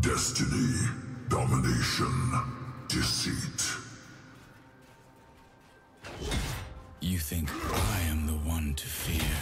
Destiny, domination, deceit. You think I am the one to fear?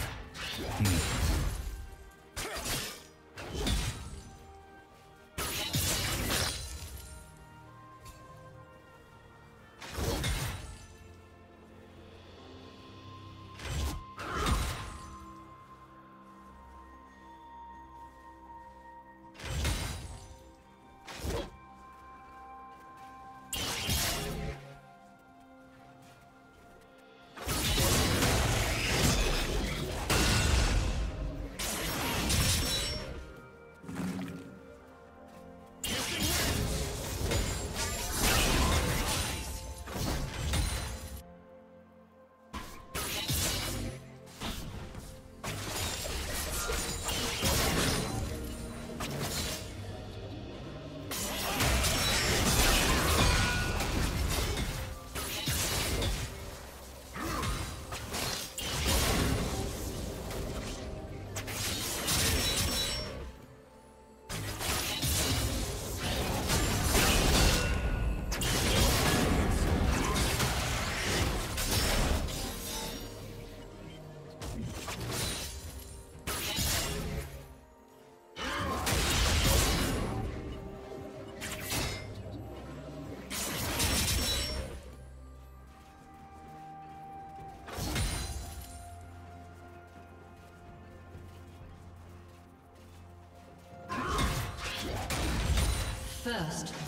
First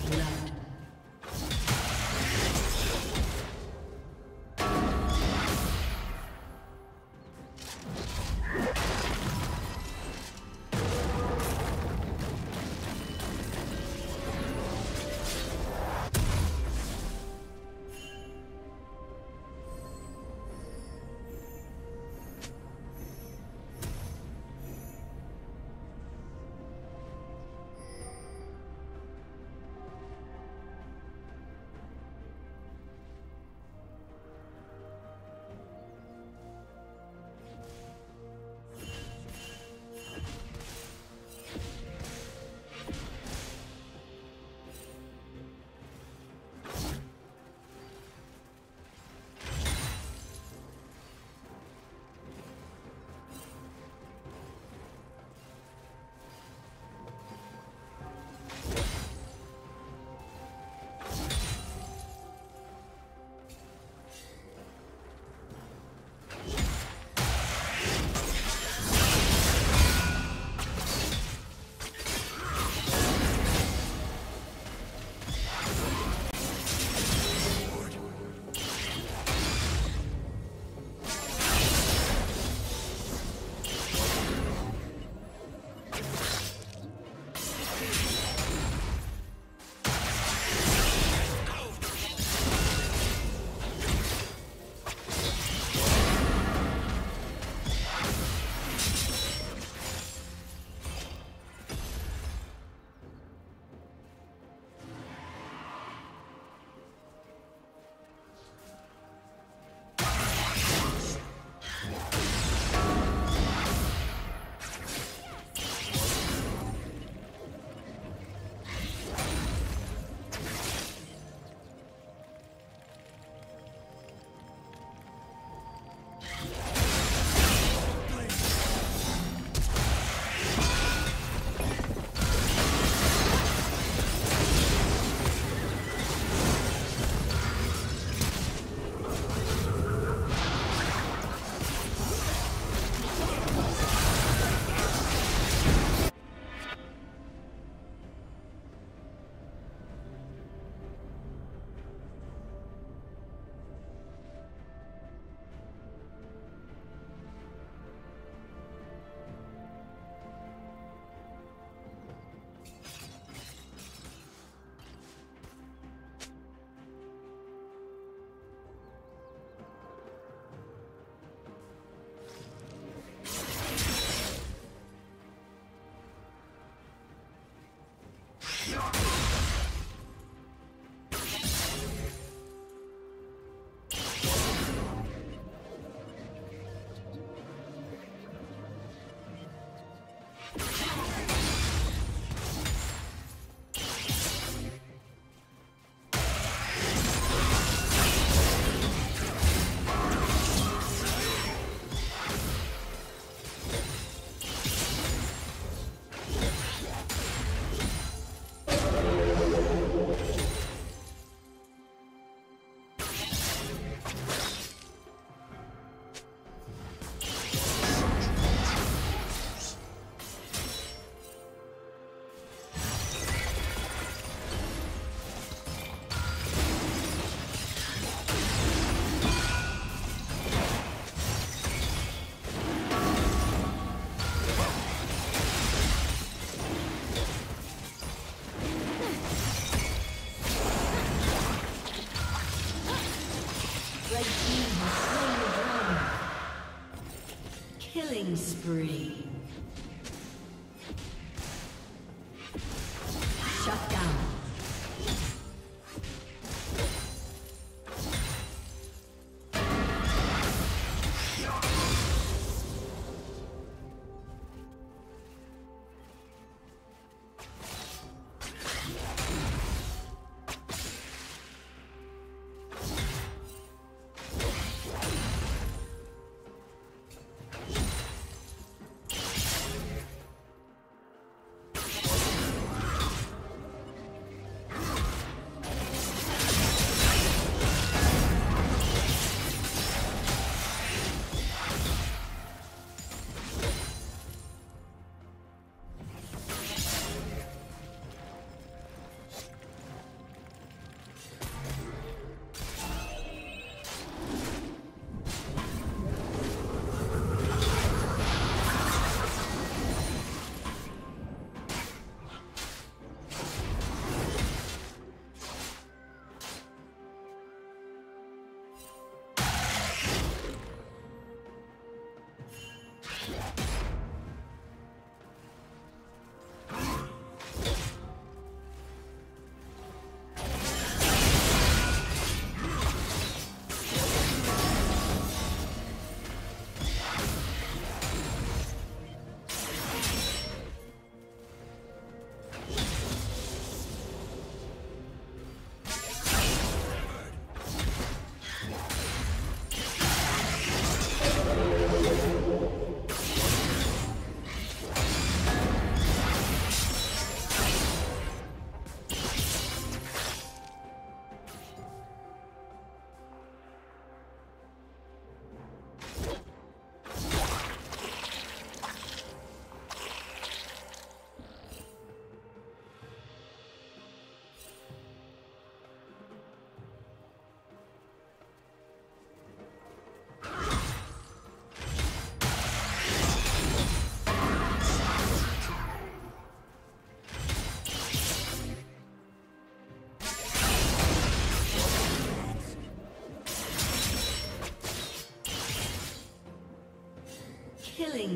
spree.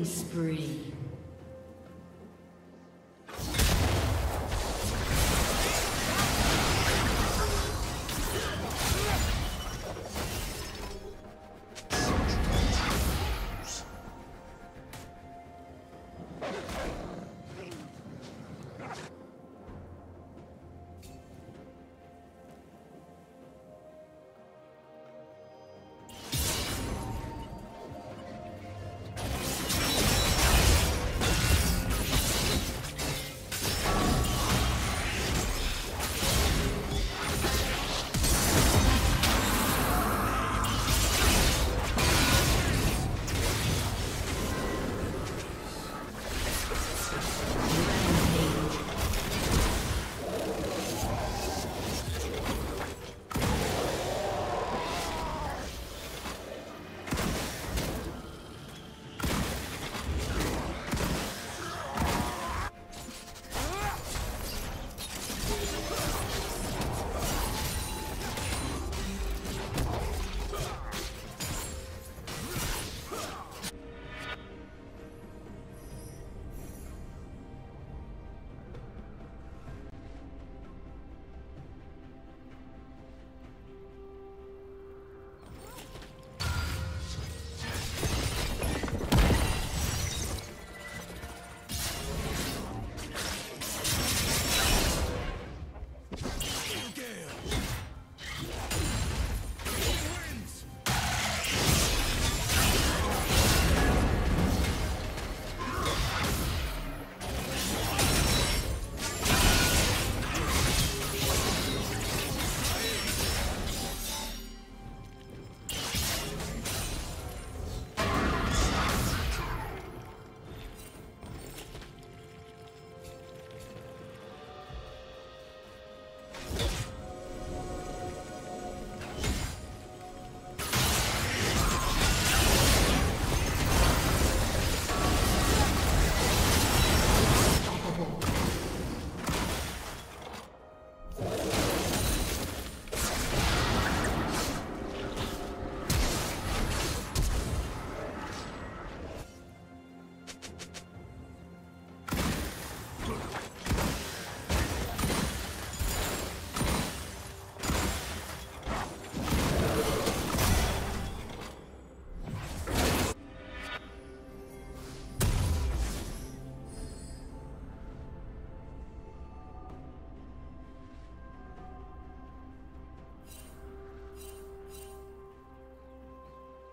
Spree.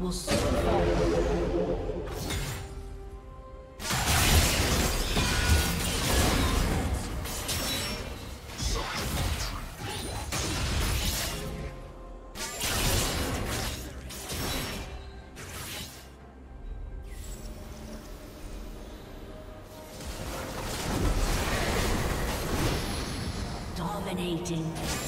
Will soon fall. Dominating.